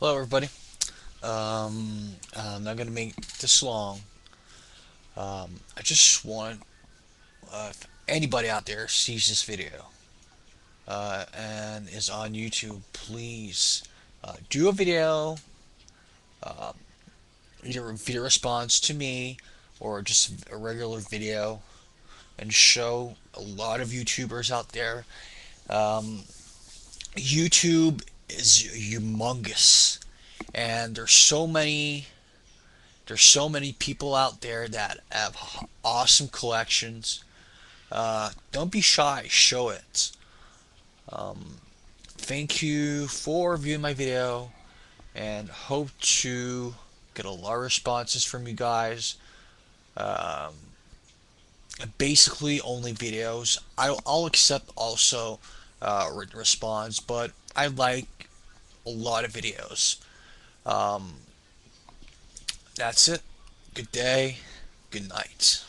Hello, everybody. Um, I'm not gonna make this long. Um, I just want uh, if anybody out there sees this video uh, and is on YouTube, please uh, do a video, uh, either a video response to me or just a regular video, and show a lot of YouTubers out there. Um, YouTube is humongous. And there's so many there's so many people out there that have awesome collections. Uh, don't be shy show it. Um, thank you for viewing my video and hope to get a lot of responses from you guys. Um, basically only videos. I'll, I'll accept also uh, response but I like a lot of videos um, that's it. Good day. Good night.